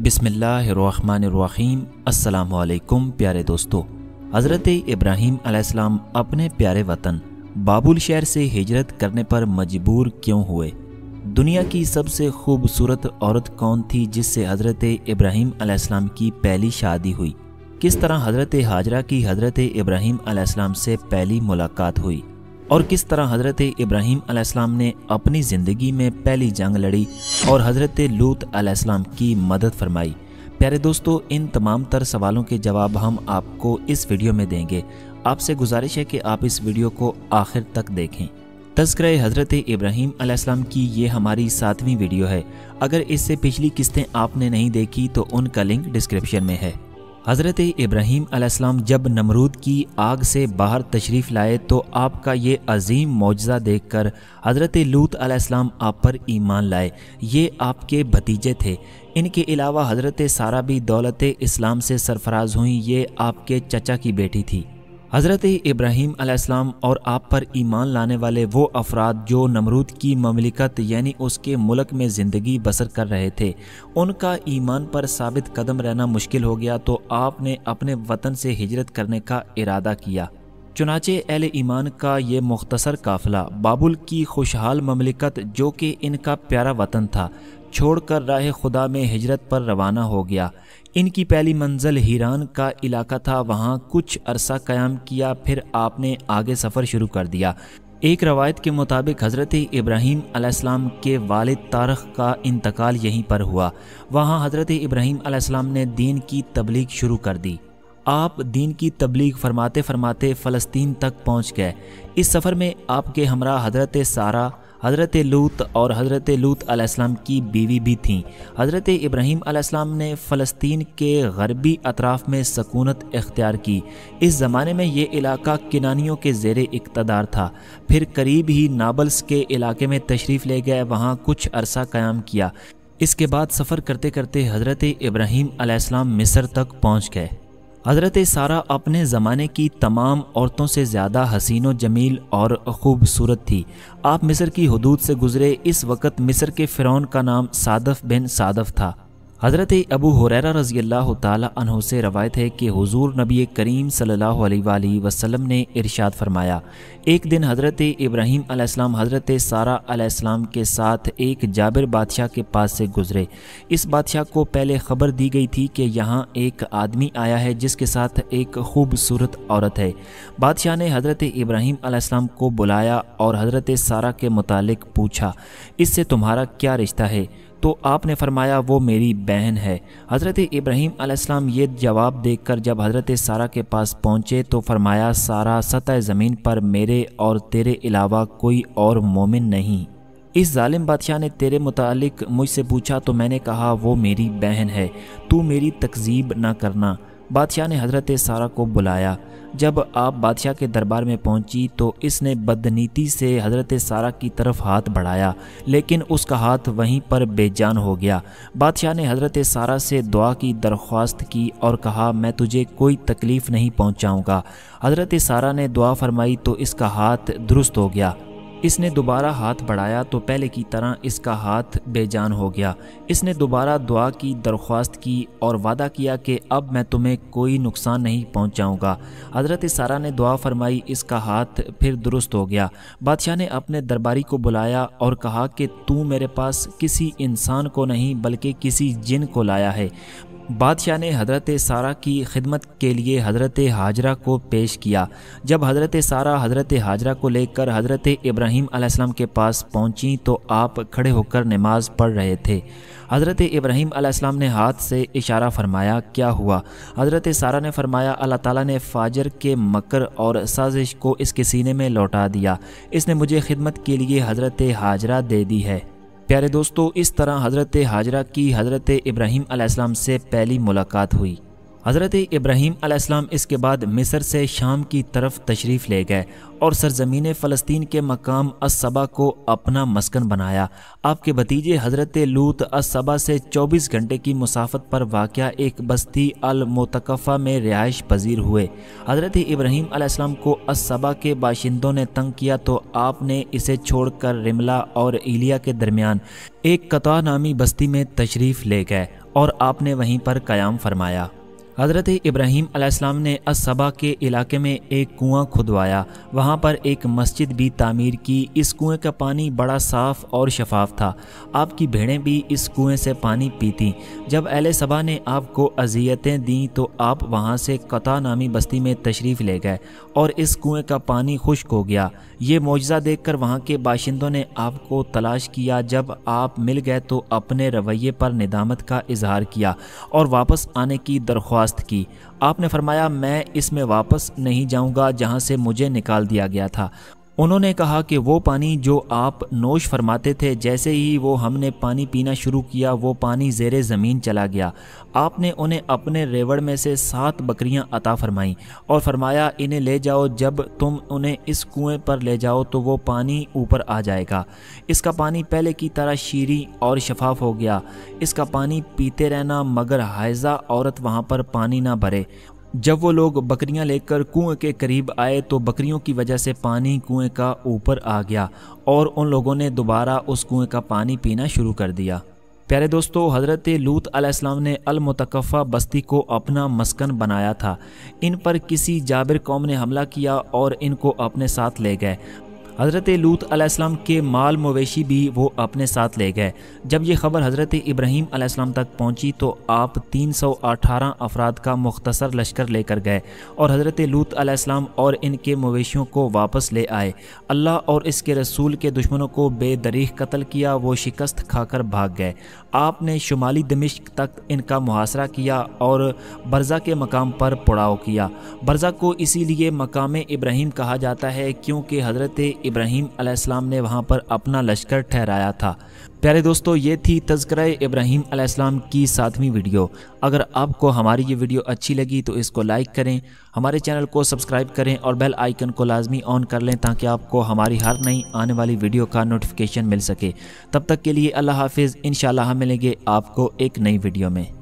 बिसमीम अस्सलाम प्यारे दोस्तों। हज़रत इब्राहीम अलैहिस्सलाम अपने प्यारे वतन बाबुल शहर से हिजरत करने पर मजबूर क्यों हुए? दुनिया की सबसे खूबसूरत औरत कौन थी जिससे हज़रत इब्राहीम अलैहिस्सलाम की पहली शादी हुई? किस तरह हज़रत हाजरा की हज़रत इब्राहीम अलैहिस्सलाम से पहली मुलाकात हुई? और किस तरह हज़रत इब्राहीम अलैहिस्सलाम ने अपनी ज़िंदगी में पहली जंग लड़ी और हज़रत लूत अलैहिस्सलाम की मदद फरमाई। प्यारे दोस्तों, इन तमाम तर सवालों के जवाब हम आपको इस वीडियो में देंगे। आपसे गुजारिश है कि आप इस वीडियो को आखिर तक देखें। तस्कर हज़रत इब्राहिम अलैहिस्सलाम की ये हमारी सातवीं वीडियो है। अगर इससे पिछली किस्तें आपने नहीं देखी तो उनका लिंक डिस्क्रिप्शन में है। हज़रत इब्राहीम अलैहिस्सलाम जब नमरूद की आग से बाहर तशरीफ़ लाए तो आपका ये अजीम मुआजा देख कर हज़रत लूत अलैहिस्सलाम आप पर ईमान लाए। ये आपके भतीजे थे। इनके अलावा हज़रत सारा भी दौलत इस्लाम से सरफराज हुई। ये आपके चचा की बेटी थी। हज़रत इब्राहीम अलैहिस्सलाम और आप पर ईमान लाने वाले वो अफराद जो नमरूद की ममलिकत यानी उसके मुल्क में ज़िंदगी बसर कर रहे थे, उनका ईमान पर साबित कदम रहना मुश्किल हो गया तो आपने अपने वतन से हिजरत करने का इरादा किया। चुनाचे अहल ईमान का ये मुख्तसर काफ़िला, बाबुल की खुशहाल ममलिकत जो कि इनका प्यारा वतन था छोड़कर राह खुदा में हिजरत पर रवाना हो गया। इनकी पहली मंजिल हीरान का इलाका था। वहाँ कुछ अरसा क़याम किया, फिर आपने आगे सफ़र शुरू कर दिया। एक रवायत के मुताबिक हज़रत इब्राहीम अलैहिस्सलाम के वालिद तारख का इंतकाल यहीं पर हुआ। वहाँ हज़रत इब्राहीम अलैहिस्सलाम ने दीन की तबलीग शुरू कर दी। आप दीन की तबलीग फरमाते फरमाते फ़लस्तीन तक पहुँच गए। इस सफ़र में आपके हमरा हज़रत सारा हज़रत लूत और हज़रत लूत अलैहिस्सलाम की बीवी भी थीं। हज़रत इब्राहीम अलैहिस्सलाम ने फ़लस्तीन के गरबी अतराफ़ में सकूनत इख्तियार की। इस ज़माने में ये इलाका किनानियों के ज़ेर इकतदार था। फिर करीब ही नाबल्स के इलाके में तशरीफ़ ले गए, वहाँ कुछ अरसा क़याम किया। इसके बाद सफ़र करते करते हज़रत इब्राहीम अलैहिस्सलाम मिस्र तक पहुँच गए। हज़रत सारा अपने ज़माने की तमाम औरतों से ज़्यादा हसीन जमील और ख़ूबसूरत थी। आप मिस्र की हदूद से गुज़रे इस वक्त मिस्र के फ़िरौन का नाम सादफ बिन सादफ था। हज़रत अबू हुरैरा रज़ी अल्लाह तहों से रवायत है कि हुजूर नबी करीम सल्लल्लाहु अलैहि वसल्लम ने इरशाद फरमाया, एक दिन हज़रत इब्राहीम अलैहिस्सलाम हज़रत सारा अलैहिस्सलाम के साथ एक जाबिर बादशाह के पास से गुज़रे। इस बादशाह को पहले ख़बर दी गई थी कि यहाँ एक आदमी आया है जिसके साथ एक खूबसूरत औरत है। बादशाह ने हज़रत इब्राहीम अलैहिस्सलाम को बुलाया और हज़रत सारा के मुतालिक पूछा, इससे तुम्हारा क्या रिश्ता है? तो आपने फरमाया, वो मेरी बहन है। हज़रत इब्राहीम अलैहिस्सलाम ये जवाब देखकर जब हज़रत सारा के पास पहुँचे तो फरमाया, सारा सतह ज़मीन पर मेरे और तेरे अलावा कोई और मोमिन नहीं। इस ालिम बादशाह ने तेरे मुतालिक मुझसे पूछा तो मैंने कहा, वो मेरी बहन है, तू मेरी तकजीब ना करना। बादशाह ने हज़रत सारा को बुलाया। जब आप बादशाह के दरबार में पहुँची तो इसने बदनीति से हज़रत सारा की तरफ़ हाथ बढ़ाया, लेकिन उसका हाथ वहीं पर बेजान हो गया। बादशाह ने हज़रत सारा से दुआ की दरख्वास्त की और कहा, मैं तुझे कोई तकलीफ़ नहीं पहुंचाऊँगा। हज़रत सारा ने दुआ फरमाई तो इसका हाथ दुरुस्त हो गया। इसने दोबारा हाथ बढ़ाया तो पहले की तरह इसका हाथ बेजान हो गया। इसने दोबारा दुआ की, दरख्वास्त की और वादा किया कि अब मैं तुम्हें कोई नुकसान नहीं पहुंचाऊँगा। हज़रत सारा ने दुआ फरमाई, इसका हाथ फिर दुरुस्त हो गया। बादशाह ने अपने दरबारी को बुलाया और कहा कि तू मेरे पास किसी इंसान को नहीं, बल्कि किसी जिन को लाया है। बादशाह ने हज़रत सारा की खिदमत के लिए हज़रत हाजरा को पेश किया। जब हज़रत सारा हज़रत हाजरा को लेकर हज़रत इब्राहीम अलैहिस्सलाम के पास पहुँची तो आप खड़े होकर नमाज़ पढ़ रहे थे। हज़रत इब्राहिम अलैहिस्सलाम ने हाथ से इशारा फरमाया, क्या हुआ? हज़रत सारा ने फरमाया, अल्लाह ताला ने फाजर के मकर और साजिश को इसके सीने में लौटा दिया। इसने मुझे खिदमत के लिए हज़रत हाजरा दे दी है। प्यारे दोस्तों इस तरह हज़रत हाजरा की हज़रत इब्राहिम से पहली मुलाकात हुई। हज़रत इब्राहीम अलैहिस्सलाम इसके बाद मिस्र से शाम की तरफ़ तशरीफ़ ले गए और सरजमीन फ़लस्तीन के मकाम असबा को अपना मस्कन बनाया। आपके भतीजे हज़रत लूत असबा से 24 घंटे की मुसाफत पर वाक़ एक बस्ती अलमतकफ़ा में रिहाइश पजीर हुए। हज़रत इब्राहीम अलैहिस्सलाम को असबा के बाशिंदों ने तंग किया तो आपने इसे छोड़कर रिमला और इलिया के दरमियान एक कता नामी बस्ती में तशरीफ़ ले गए और आपने वहीं पर क़याम फरमाया। हज़रत इब्राहीम अलैहिस्सलाम ने असबा के इलाके में एक कुआँ खुदवाया। वहाँ पर एक मस्जिद भी तामीर की। इस कुएँ का पानी बड़ा साफ़ और शफाफ था। आपकी भेड़ें भी इस कुएँ से पानी पीती। जब अहल सबा ने आपको अजियतें दी तो आप वहाँ से कता नामी बस्ती में तशरीफ़ ले गए और इस कुएँ का पानी खुश्क हो गया। ये मुआजा देख कर वहाँ के बाशिंदों ने आपको तलाश किया। जब आप मिल गए तो अपने रवैये पर निदामत का इजहार किया और वापस आने की दरख्वास्त दरख्वास्त की। आपने फरमाया, मैं इसमें वापस नहीं जाऊँगा जहाँ से मुझे निकाल दिया गया था। उन्होंने कहा कि वो पानी जो आप नोश फरमाते थे, जैसे ही वो हमने पानी पीना शुरू किया, वो पानी जेर ज़मीन चला गया। आपने उन्हें अपने रेवड़ में से सात बकरियाँ अता फरमाई और फरमाया, इन्हें ले जाओ, जब तुम उन्हें इस कुएँ पर ले जाओ तो वो पानी ऊपर आ जाएगा। इसका पानी पहले की तरह शीरी और शफाफ हो गया। इसका पानी पीते रहना मगर हायजा औरत वहाँ पर पानी ना भरे। जब वो लोग बकरियाँ लेकर कुएँ के करीब आए तो बकरियों की वजह से पानी कुएँ का ऊपर आ गया और उन लोगों ने दोबारा उस कुएँ का पानी पीना शुरू कर दिया। प्यारे दोस्तों, हज़रत लूत अलैहिस्सलाम ने अलमतकफ़ा बस्ती को अपना मस्कन बनाया था। इन पर किसी जाबिर कौम ने हमला किया और इनको अपने साथ ले गए। हज़रत लूत अलैहिस्सलाम के माल मवेशी भी वो अपने साथ ले गए। जब ये ख़बर हज़रत इब्राहीम अलैहिस्सलाम तक पहुँची तो आप 318 अफराद का मुख्तसर लश्कर लेकर गए और हज़रत लूत अलैहिस्सलाम और इनके मवेशियों को वापस ले आए। अल्लाह और इसके रसूल के दुश्मनों को बेदरीख कत्ल किया, वो शिकस्त खाकर भाग गए। आपने शुमाली दमिश्क तक इनका मुहासरा किया और बरज़ा के मकाम पर पड़ाव किया। बरज़ा को इसीलिए मकाम इब्राहीम कहा जाता है, क्योंकि हज़रत इब्राहीम अलैहिस्सलाम ने वहाँ पर अपना लश्कर ठहराया था। प्यारे दोस्तों, ये थी तस्करा इब्राहीम अलैहिस्सलाम की सातवीं वीडियो। अगर आपको हमारी ये वीडियो अच्छी लगी तो इसको लाइक करें, हमारे चैनल को सब्सक्राइब करें और बेल आइकन को लाजमी ऑन कर लें ताकि आपको हमारी हर नई आने वाली वीडियो का नोटिफिकेशन मिल सके। तब तक के लिए अल्लाह हाफिज़ इन हम मिलेंगे आपको एक नई वीडियो में।